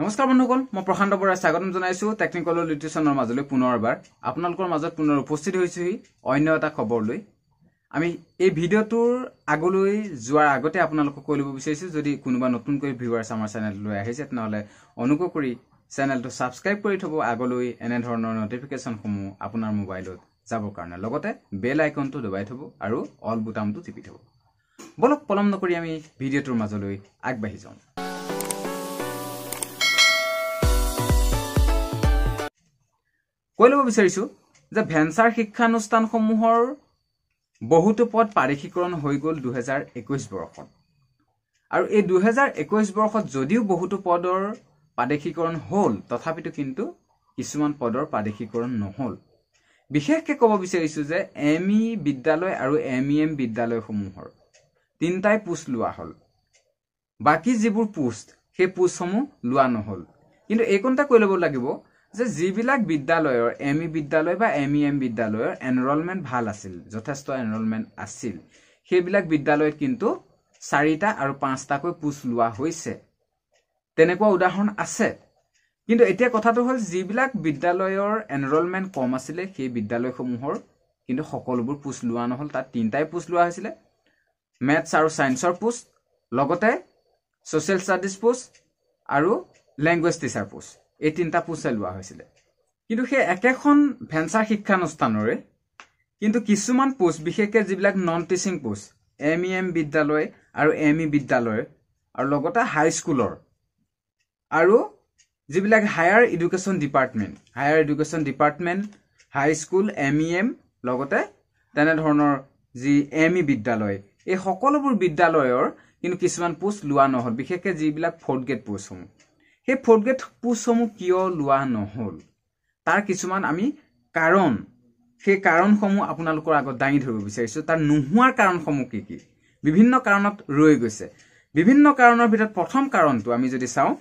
নমস্কাৰ বন্ধুসকল মই প্ৰশান্ত বৰাই স্বাগতম জনাইছো টেকনিকেল লিউট্ৰিশ্যনৰ মাজলৈ পুনৰ এবাৰ। আপোনালোকৰ মাজত পুনৰ উপস্থিত হৈছোহি অন্য এটা খবৰ লৈ। আমি এই ভিডিঅ'টোৰ আগলৈ যোৱাৰ আগতে আপোনালোকক কৈ ল'ব বিচাৰিছোঁ যদি কোনোবা নতুনকৈ ভিউৱাৰ্ছ আমাৰ চেনেললৈ আহিছে তেনেহ'লে অনুগ্ৰহ কৰি চেনেলটো ছাবস্ক্ৰাইব কৰি থ'ব। আগলৈ এনেধৰণৰ নটিফিকেশ্যনসমূহ আপোনাৰ মোবাইলত যাবৰ কাৰণে। লগতে বেল আইকনটো দবাই থ'ব আৰু অল বুটামটো টিপি থ'ব। বলক পলম নকৰি আমি ভিডিঅ'টোৰ মাজলৈ আগবাঢ়ি যাওঁ। কৈ ল'ব বিচাৰিছোঁ যে ভেঞ্চাৰ শিক্ষানুষ্ঠানসমূহৰ বহুতো পদ পাৰিশীকৰণ হৈ গ'ল দুহেজাৰ একৈছ বৰ্ষত। আৰু এই দুহেজাৰ একৈছ বৰ্ষত যদিও বহুতো পদৰ প্ৰাদেশিকৰণ হ'ল তথাপিতো কিন্তু কিছুমান পদৰ প্ৰাদেশিকৰণ নহ'ল। বিশেষকৈ ক'ব বিচাৰিছোঁ যে এম ই বিদ্যালয় আৰু এম ই এম বিদ্যালয়সমূহৰ তিনিটাই পোষ্ট লোৱা হ'ল। বাকী যিবোৰ পোষ্ট সেই পোষ্টসমূহ লোৱা নহ'ল। কিন্তু এইকণতে কৈ ল'ব লাগিব যে যিবিলাক বিদ্যালয়ৰ এম ই বিদ্যালয় বা এম ই এম বিদ্যালয়ৰ এনৰলমেণ্ট ভাল আছিল যথেষ্ট এনৰলমেণ্ট আছিল সেইবিলাক বিদ্যালয়ত কিন্তু চাৰিটা আৰু পাঁচটাকৈ পোষ্ট লোৱা হৈছে। তেনেকুৱা উদাহৰণ আছে। কিন্তু এতিয়া কথাটো হ'ল যিবিলাক বিদ্যালয়ৰ এনৰলমেণ্ট কম আছিলে সেই বিদ্যালয়সমূহৰ কিন্তু সকলোবোৰ পোষ্ট লোৱা নহ'ল। তাত তিনিটাই পোষ্ট লোৱা হৈছিলে। মেথছ আৰু ছায়েন্সৰ পোষ্ট লগতে ছ'চিয়েল ষ্টাডিজ পোষ্ট আৰু লেংগুৱেজ টিচাৰ পোষ্ট এই তিনিটা পোষ্টে লোৱা হৈছিলে। কিন্তু সেই একেখন ভেঞ্চাৰ শিক্ষানুষ্ঠানৰে কিন্তু কিছুমান পোষ্ট বিশেষকৈ যিবিলাক non teaching post M E M বিদ্যালয় আৰু এম ই বিদ্যালয় আৰু লগতে হাইস্কুলৰ আৰু যিবিলাক higher education department higher education department high school M E M লগতে তেনেধৰণৰ যি এম ই বিদ্যালয় এই সকলোবোৰ বিদ্যালয়ৰ কিন্তু কিছুমান পোষ্ট লোৱা নহ'ল বিশেষকৈ যিবিলাক ফ'ৰ্থ গ্ৰেড পোষ্টসমূহ সেই ফ'ৰ্থ গ্ৰেড পোষ্টসমূহ কিয় লোৱা নহ'ল? তাৰ কিছুমান আমি কাৰণ সেই কাৰণসমূহ আপোনালোকৰ আগত দাঙি ধৰিব বিচাৰিছোঁ। তাৰ নোহোৱাৰ কাৰণসমূহ কি কি? বিভিন্ন কাৰণত ৰৈ গৈছে। বিভিন্ন কাৰণৰ ভিতৰত প্ৰথম কাৰণটো আমি যদি চাওঁ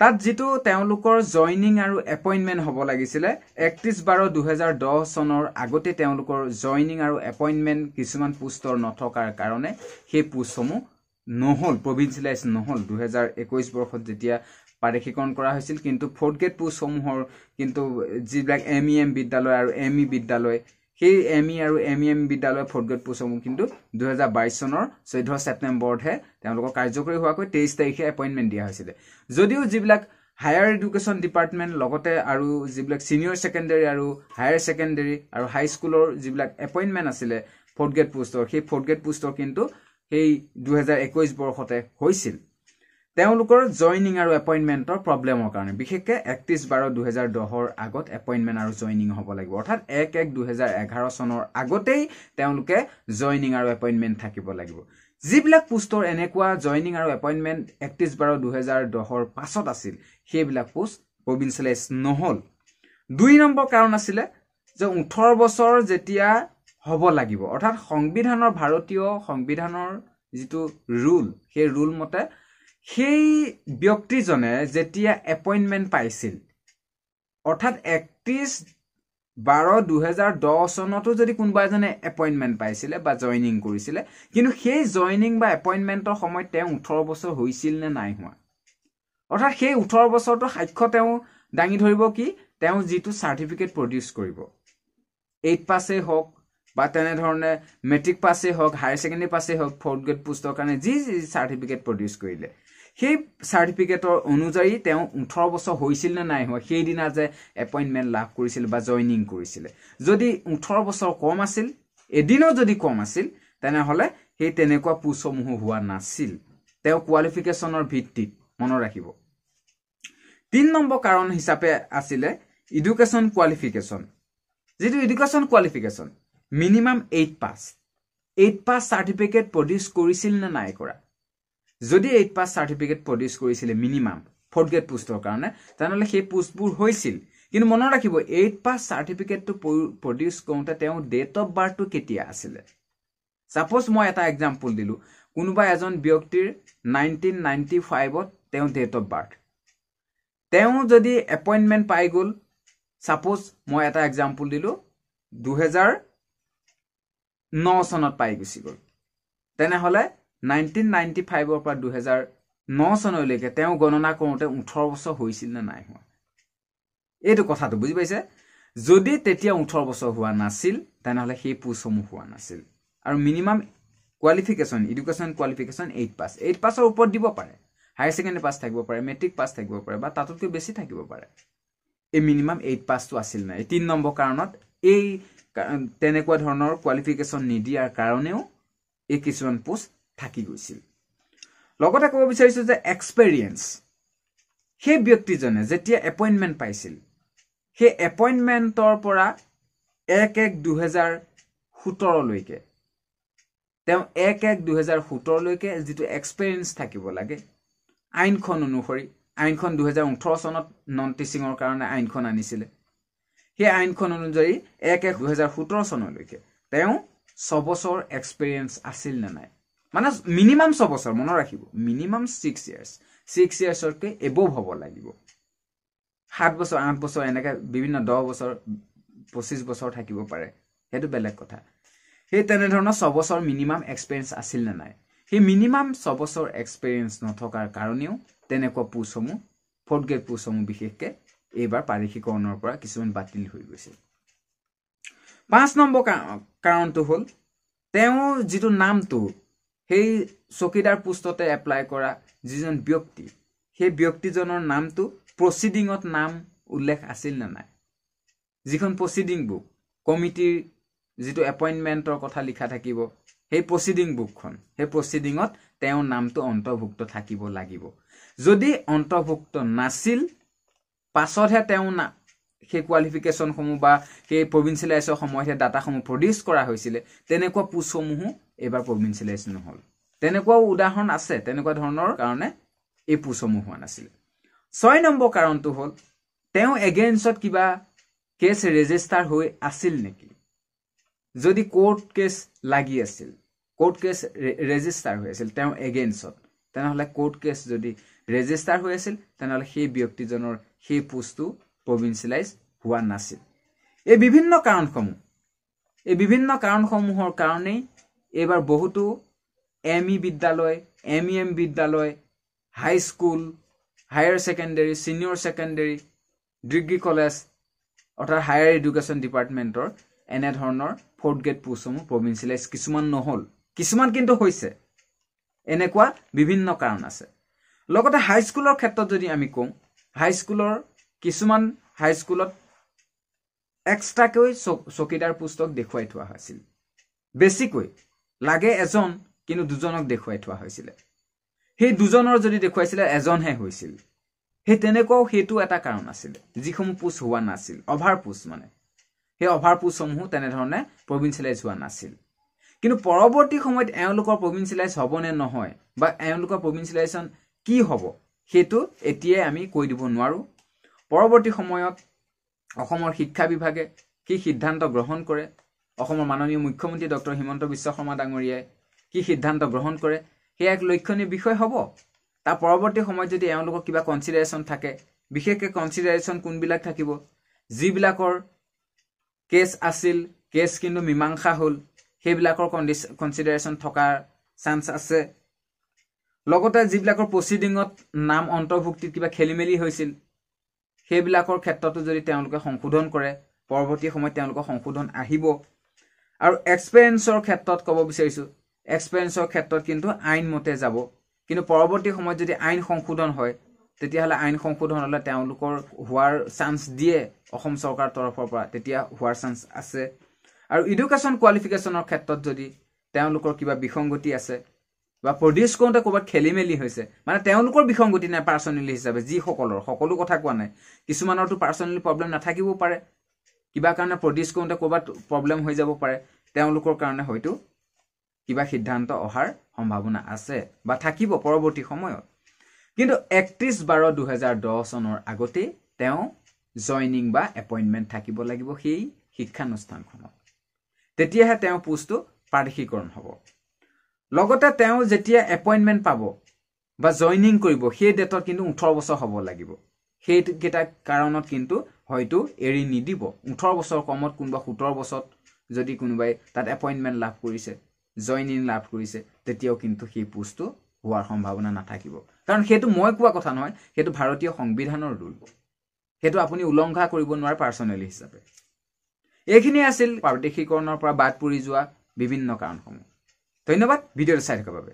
তাত যিটো তেওঁলোকৰ জইনিং আৰু এপইণ্টমেণ্ট হ'ব লাগিছিলে একত্ৰিছ বাৰ দুহেজাৰ দহ চনৰ আগতে তেওঁলোকৰ জইনিং আৰু এপইণ্টমেণ্ট কিছুমান পোষ্টৰ নথকাৰ কাৰণে সেই পোষ্টসমূহ নহ'ল প্ৰভিঞ্চিয়েলাইজ নহ'ল। দুহেজাৰ একৈছ বৰ্ষত যেতিয়া প্ৰাদেশিকৰণ কৰা হৈছিল কিন্তু ফ'ৰ্থ গ্ৰেড পোষ্টসমূহৰ কিন্তু যিবিলাক এম ই এম বিদ্যালয় আৰু এম ই বিদ্যালয় সেই এম ই আৰু এম ই এম বিদ্যালয় ফ'ৰ্থ গ্ৰেড পোষ্টসমূহ কিন্তু দুহেজাৰ বাইছ চনৰ চৈধ্য ছেপ্টেম্বৰতহে তেওঁলোকৰ কাৰ্যকৰী হোৱাকৈ তেইছ তাৰিখে এপইণ্টমেণ্ট দিয়া হৈছিলে। যদিও যিবিলাক হায়াৰ এডুকেশ্যন ডিপাৰ্টমেণ্ট লগতে আৰু যিবিলাক ছিনিয়ৰ ছেকেণ্ডেৰী আৰু হায়াৰ ছেকেণ্ডেৰী আৰু হাইস্কুলৰ যিবিলাক এপইণ্টমেণ্ট আছিলে ফ'ৰ্থ গ্ৰেড পোষ্টৰ সেই ফ'ৰ্থ গ্ৰেড পোষ্টৰ কিন্তু সেই দুহেজাৰ একৈছ বৰ্ষতে হৈছিল। তেওঁলোকৰ জইনিং আৰু এপইণ্টমেণ্টৰ প্ৰব্লেমৰ কাৰণে বিশেষকৈ একত্ৰিছ বাৰ দুহেজাৰ দহৰ আগত এপইণ্টমেণ্ট আৰু জইনিং হ'ব লাগিব। অৰ্থাৎ এক এক দুহেজাৰ এঘাৰ চনৰ আগতেই তেওঁলোকে জইনিং আৰু এপইণ্টমেণ্ট থাকিব লাগিব। যিবিলাক পোষ্টৰ এনেকুৱা জইনিং আৰু এপইণ্টমেণ্ট একত্ৰিছ বাৰ দুহেজাৰ দহৰ পাছত আছিল সেইবিলাক পোষ্ট প্ৰভিঞ্চিয়েলাইজ নহ'ল। দুই নম্বৰ কাৰণ আছিলে যে ওঠৰ বছৰ যেতিয়া হ'ব লাগিব অৰ্থাৎ সংবিধানৰ ভাৰতীয় সংবিধানৰ যিটো ৰুল সেই ৰুল মতে সেই ব্যক্তিজনে যেতিয়া এপইণ্টমেণ্ট পাইছিল অৰ্থাৎ একত্ৰিছ বাৰ দুহেজাৰ দহ চনতো যদি কোনোবা এজনে এপইণ্টমেণ্ট পাইছিলে বা জইনিং কৰিছিলে কিন্তু সেই জইনিং বা এপইণ্টমেণ্টৰ সময়ত তেওঁ ওঠৰ বছৰ হৈছিল নে নাই হোৱা? অৰ্থাৎ সেই ওঠৰ বছৰটো সাক্ষ্য তেওঁ দাঙি ধৰিব কি? তেওঁ যিটো চাৰ্টিফিকেট প্ৰডিউচ কৰিব। এইট পাছেই হওক বা তেনেধৰণে মেট্ৰিক পাছেই হওক হায়াৰ ছেকেণ্ডেৰী পাছেই হওক ফ'ৰ্থ গ্ৰেড পোষ্টৰ কাৰণে যি যি চাৰ্টিফিকেট প্ৰডিউচ কৰিলে। সেই চাৰ্টিফিকেটৰ অনুযায়ী তেওঁ ওঠৰ বছৰ হৈছিল নে নাই হোৱা সেইদিনা যে এপইণ্টমেণ্ট লাভ কৰিছিল বা জইনিং কৰিছিলে। যদি ওঠৰ বছৰ কম আছিল এদিনো যদি কম আছিল তেনেহ'লে সেই তেনেকুৱা পোষ্টসমূহো হোৱা নাছিল। তেওঁ কোৱালিফিকেশ্যনৰ ভিত্তিত মনত ৰাখিব। তিনি নম্বৰ কাৰণ হিচাপে আছিলে ইডুকেশ্যন কোৱালিফিকেশ্যন যিটো education qualification minimum eight pass eight pass certificate produce কৰিছিল নে নাই কৰা? যদি এইট পাছ চাৰ্টিফিকেট প্ৰডিউচ কৰিছিলে মিনিমাম ফ'ৰ্থ গ্ৰেড পোষ্টৰ কাৰণে তেনেহ'লে সেই পোষ্টবোৰ হৈছিল। কিন্তু মনত ৰাখিব এইট পাছ চাৰ্টিফিকেটটো প্ৰডিউচ কৰোঁতে তেওঁ ডেট অফ বাৰ্থটো কেতিয়া আছিলে? ছাপ'জ মই এটা এক্সাম্পল দিলোঁ। কোনোবা এজন ব্যক্তিৰ নাইনটিন নাইণ্টি ফাইভত তেওঁ ডেট অফ বাৰ্থ তেওঁ যদি এপইণ্টমেণ্ট পাই গ'ল ছাপ'জ মই এটা এক্সাম্পল দিলোঁ দুহেজাৰ ন চনত পাই গুচি গ'ল। তেনেহ'লে নাইনটিন নাইণ্টি ফাইভৰ পৰা দুহেজাৰ ন চনলৈকে তেওঁ গণনা কৰোঁতে ওঠৰ বছৰ হৈছিল নে নাই হোৱা? এইটো কথাটো বুজি পাইছে? যদি তেতিয়া ওঠৰ বছৰ হোৱা নাছিল তেনেহ'লে সেই পোষ্টসমূহ হোৱা নাছিল। আৰু minimum qualification education qualification eight pass eight পাছৰ ওপৰত দিব পাৰে। হায়াৰ ছেকেণ্ডেৰী পাছ থাকিব পাৰে মেট্ৰিক পাছ থাকিব পাৰে বা তাতোতকৈ বেছি থাকিব পাৰে। এই মিনিমাম এইট পাছটো আছিল নাই? তিনি নম্বৰ কাৰণত এই তেনেকুৱা ধৰণৰ কোৱালিফিকেশ্যন নিদিয়াৰ কাৰণেও এই কিছুমান পোষ্ট থাকি গৈছিল। লগতে ক'ব বিচাৰিছোঁ যে এক্সপেৰিয়েঞ্চ সেই ব্যক্তিজনে যেতিয়া এপইণ্টমেণ্ট পাইছিল সেই এপইণ্টমেণ্টৰ পৰা এক এক দুহেজাৰ সোতৰলৈকে তেওঁ এক এক দুহেজাৰ সোতৰলৈকে যিটো এক্সপেৰিয়েঞ্চ থাকিব লাগে আইনখন অনুসৰি আইনখন দুহেজাৰ ওঠৰ চনত নন টিচিঙৰ কাৰণে আইনখন আনিছিলে সেই আইনখন অনুযায়ী এক এক দুহেজাৰ সোতৰ চনলৈকে তেওঁ ছবছৰ এক্সপেৰিয়েঞ্চ আছিল নে নাই। মানে মিনিমাম ছবছৰ মনত ৰাখিব। মিনিমাম ছিক্স ইয়াৰ্ছ ছিক্স ইয়াৰ্ছতকৈ এবভ হ'ব লাগিব। সাত বছৰ আঠ বছৰ এনেকৈ বিভিন্ন দহ বছৰ পঁচিছ বছৰ থাকিব পাৰে। সেইটো বেলেগ কথা। সেই তেনেধৰণৰ ছবছৰ মিনিমাম এক্সপেৰিয়েঞ্চ আছিল নে নাই? সেই মিনিমাম ছবছৰ এক্সপেৰিয়েঞ্চ নথকাৰ কাৰণেও তেনেকুৱা পোষ্টসমূহ ফ'ৰ্থ গ্ৰেড পোষ্টসমূহ বিশেষকৈ এইবাৰ পাৰিশীকৰণৰ পৰা কিছুমান বাতিল হৈ গৈছিল পাঁচ নম্বৰ কাৰণটো হ'ল তেওঁ যিটো নামটো সেই চকীদাৰ পোষ্টতে এপ্লাই কৰা যিজন ব্যক্তি সেই ব্যক্তিজনৰ নামটো প্ৰচিডিঙত নাম উল্লেখ আছিল নে নাই? যিখন প্ৰচিডিং বুক কমিটিৰ যিটো এপইণ্টমেণ্টৰ কথা লিখা থাকিব সেই প্ৰচিডিং বুকখন সেই প্ৰচিডিঙত তেওঁৰ নামটো অন্তৰ্ভুক্ত থাকিব লাগিব। যদি অন্তৰ্ভুক্ত নাছিল পাছতহে তেওঁ না সেই কোৱালিফিকেশ্যনসমূহ বা সেই প্ৰভিঞ্চিয়েলাইজৰ সময়তহে ডাটাসমূহ প্ৰডিউচ কৰা হৈছিলে তেনেকুৱা পোষ্টসমূহো এইবাৰ প্ৰভিঞ্চিয়েলাইজ নহ'ল। তেনেকুৱাও উদাহৰণ আছে তেনেকুৱা ধৰণৰ কাৰণে এই পোষ্টসমূহ হোৱা নাছিলে। ছয় নম্বৰ কাৰণটো হ'ল তেওঁ এগেইনষ্টত কিবা কেছ ৰেজিষ্টাৰ হৈ আছিল নেকি? যদি কোৰ্ট কেছ লাগি আছিল কোৰ্ট কেছ ৰেজিষ্টাৰ হৈ আছিল তেওঁ এগেইনষ্টত তেনেহ'লে কোৰ্ট কেছ যদি ৰেজিষ্টাৰ হৈ আছিল তেনেহ'লে সেই ব্যক্তিজনৰ সেই পোষ্টটো প্ৰভিঞ্চিয়েলাইজ হোৱা নাছিল। এই বিভিন্ন কাৰণসমূহ এই বিভিন্ন কাৰণসমূহৰ কাৰণেই এইবাৰ বহুতো এম ই বিদ্যালয় এম ই এম বিদ্যালয় high school higher secondary senior secondary degree college অৰ্থাৎ হায়াৰ এডুকেশ্যন ডিপাৰ্টমেণ্টৰ এনেধৰণৰ ফ'ৰ্থ গ্ৰেড পোষ্টসমূহ প্ৰভিঞ্চিয়েলাইজ কিছুমান নহ'ল। কিছুমান কিন্তু হৈছে। এনেকুৱা বিভিন্ন কাৰণ আছে। লগতে হাইস্কুলৰ ক্ষেত্ৰত যদি আমি কওঁ হাইস্কুলৰ কিছুমান হাইস্কুলত এক্সট্ৰাকৈ চকীদাৰ পোষ্টক দেখুৱাই থোৱা হৈছিল। বেছিকৈ লাগে এজন কিন্তু দুজনক দেখুৱাই থোৱা হৈছিলে। সেই দুজনৰ যদি দেখুৱাইছিলে এজনহে হৈছিল। সেই তেনেকুৱাও সেইটো এটা কাৰণ আছিলে যিসমূহ পোষ্ট হোৱা নাছিল অভাৰ পোষ্ট মানে। সেই অভাৰ পোষ্টসমূহো তেনেধৰণে প্ৰভিঞ্চিয়েলাইজ হোৱা নাছিল। কিন্তু পৰৱৰ্তী সময়ত এওঁলোকৰ প্ৰভিঞ্চিয়েলাইজ হ'ব নে নহয় বা এওঁলোকৰ প্ৰভিঞ্চিয়েলাইজেশ্যন কি হ'ব সেইটো এতিয়াই আমি কৈ দিব নোৱাৰোঁ। পৰৱৰ্তী সময়ত অসমৰ শিক্ষা বিভাগে কি সিদ্ধান্ত গ্ৰহণ কৰে অসমৰ মাননীয় মুখ্যমন্ত্ৰী ডক্টৰ হিমন্ত বিশ্ব শৰ্মা ডাঙৰীয়াই কি সিদ্ধান্ত গ্ৰহণ কৰে সেয়া এক লক্ষণীয় বিষয় হ'ব। তাৰ পৰৱৰ্তী সময়ত যদি এওঁলোকৰ কিবা কনচিডাৰেশ্যন থাকে বিশেষকৈ কনচিডাৰেশ্যন কোনবিলাক থাকিব যিবিলাকৰ কেছ আছিল কেছ কিন্তু মীমাংসা হ'ল সেইবিলাকৰ কণ্ডিচ কনচিডাৰেশ্যন থকাৰ চান্স আছে। লগতে যিবিলাকৰ প্ৰচিডিঙত নাম অন্তৰ্ভুক্তিত কিবা খেলি মেলি হৈছিল সেইবিলাকৰ ক্ষেত্ৰতো যদি তেওঁলোকে সংশোধন কৰে পৰৱৰ্তী সময়ত তেওঁলোকৰ সংশোধন আহিব। আৰু এক্সপেৰিয়েঞ্চৰ ক্ষেত্ৰত ক'ব বিচাৰিছোঁ এক্সপেৰিয়েঞ্চৰ ক্ষেত্ৰত কিন্তু আইনমতে যাব। কিন্তু পৰৱৰ্তী সময়ত যদি আইন সংশোধন হয় তেতিয়াহ'লে আইন সংশোধন হ'লে তেওঁলোকৰ হোৱাৰ চান্স দিয়ে অসম চৰকাৰৰ তৰফৰ পৰা তেতিয়া হোৱাৰ চান্স আছে। আৰু ইডুকেশ্যন কোৱালিফিকেশ্যনৰ ক্ষেত্ৰত যদি তেওঁলোকৰ কিবা বিসংগতি আছে বা প্ৰডিউচ কৰোঁতে ক'ৰবাত খেলি মেলি হৈছে। মানে তেওঁলোকৰ বিসংগতি নাই পাৰ্চনেলি হিচাপে যিসকলৰ সকলো কথা কোৱা নাই। কিছুমানৰতো পাৰ্চনেলি প্ৰব্লেম নাথাকিবও পাৰে। কিবা কাৰণে প্ৰডিউচ কৰোঁতে ক'ৰবাত প্ৰব্লেম হৈ যাব পাৰে। তেওঁলোকৰ কাৰণে হয়তো কিবা সিদ্ধান্ত অহাৰ সম্ভাৱনা আছে বা থাকিব পৰৱৰ্তী সময়ত। কিন্তু একত্ৰিছ বাৰ দুহেজাৰ দহ চনৰ আগতেই তেওঁ জইনিং বা এপইণ্টমেণ্ট থাকিব লাগিব সেই শিক্ষানুষ্ঠানখনত। তেতিয়াহে তেওঁ পোষ্টটো প্ৰাদেশিকৰণ হ'ব। লগতে তেওঁ যেতিয়া এপইণ্টমেণ্ট পাব বা জইনিং কৰিব সেই ডেটত কিন্তু ওঠৰ বছৰ হ'ব লাগিব। সেইকেইটা কাৰণত কিন্তু হয়তো এৰি নিদিব। ওঠৰ বছৰ কমত কোনোবা সোতৰ বছৰত যদি কোনোবাই তাত এপইণ্টমেণ্ট লাভ কৰিছে জইনিং লাভ কৰিছে তেতিয়াও কিন্তু সেই পোষ্টটো হোৱাৰ সম্ভাৱনা নাথাকিব। কাৰণ সেইটো মই কোৱা কথা নহয় সেইটো ভাৰতীয় সংবিধানৰ ৰুল সেইটো আপুনি উলংঘা কৰিব নোৱাৰে পাৰ্চনেলি হিচাপে। এইখিনিয়ে আছিল প্ৰাদেশিকৰণৰ পৰা বাদ পৰি যোৱা বিভিন্ন কাৰণসমূহ। ধন্যবাদ ভিডিওটা শেয়ার করবে।